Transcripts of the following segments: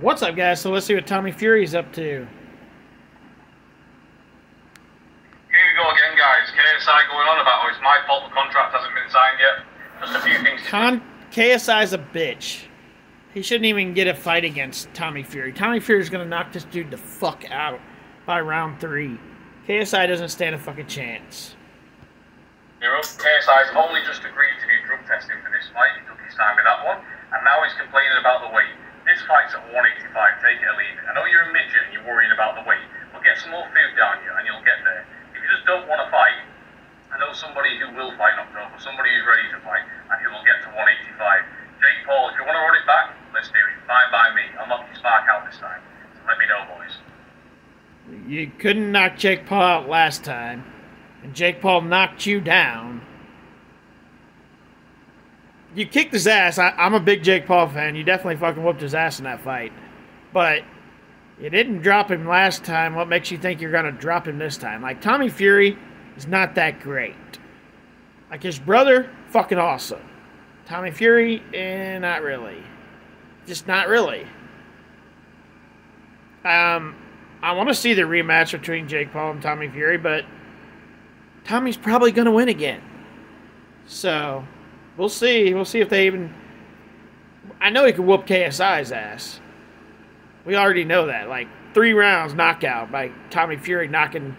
What's up, guys? So let's see what Tommy Fury's up to. Here you go again, guys. KSI going on about, oh, it's my fault the contract hasn't been signed yet. Just a few things. Con KSI's a bitch. He shouldn't even get a fight against Tommy Fury. Tommy Fury's gonna knock this dude the fuck out by round three. KSI doesn't stand a fucking chance. Hero, KSI's only just agreed to do drug testing for this fight. He took his time with that one, and now he's complaining about the weight. This fight's at 185. Take it or leave it. I know you're a midget and you're worrying about the weight, but get some more food down you, and you'll get there. If you just don't want to fight, I know somebody who will fight in October, somebody who's ready to fight, and he will get to 185. Jake Paul, if you want to run it back, let's do it. Fine by me. I'll knock your spark out this time. So let me know, boys. You couldn't knock Jake Paul out last time, and Jake Paul knocked you down. You kicked his ass. I, I'm a big Jake Paul fan. You definitely fucking whooped his ass in that fight. But you didn't drop him last time. What makes you think you're going to drop him this time? Like, Tommy Fury is not that great. Like, his brother, fucking awesome. Tommy Fury, eh, not really. Just not really. Um, I want to see the rematch between Jake Paul and Tommy Fury, but Tommy's probably going to win again. So, we'll see. We'll see if they even. I know he could whoop KSI's ass. We already know that. Like, three rounds knockout by Tommy Fury knocking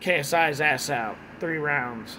KSI's ass out. Three rounds.